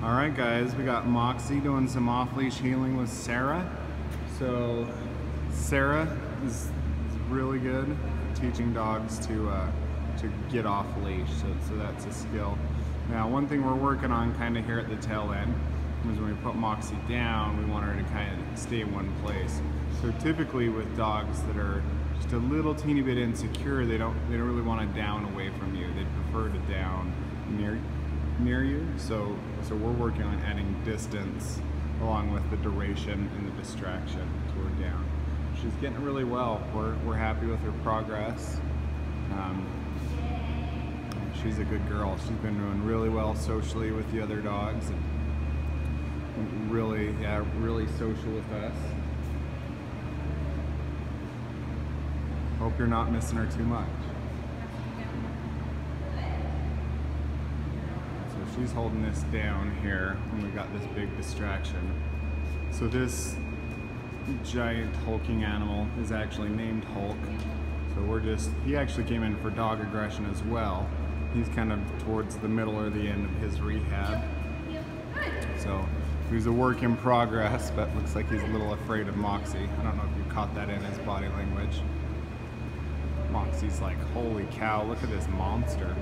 All right, guys, we got Moxi doing some off-leash heeling with Sarah. So Sarah is, really good teaching dogs to uh, to get off leash. So, so that's a skill. Now, one thing we're working on kind of here at the tail end is when we put Moxi down, we want her to kind of stay in one place. So typically with dogs that are just a little teeny bit insecure, they don't they don't really want to down away from you. They prefer to down near near you. So so we're working on adding distance along with the duration and the distraction to her down. She's getting really well. We're, we're happy with her progress. Um, she's a good girl. She's been doing really well socially with the other dogs and really, yeah, really social with us. Hope you're not missing her too much. So she's holding this down here and we got this big distraction. So this giant hulking animal is actually named Hulk. So we're just, he actually came in for dog aggression as well. He's kind of towards the middle or the end of his rehab. So he's a work in progress, but looks like he's a little afraid of Moxi. I don't know if you caught that in his body language. Moxi's like, holy cow, look at this monster.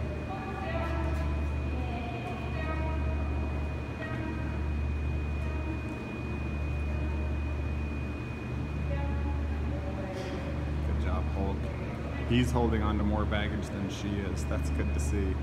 He's holding on to more baggage than she is. That's good to see.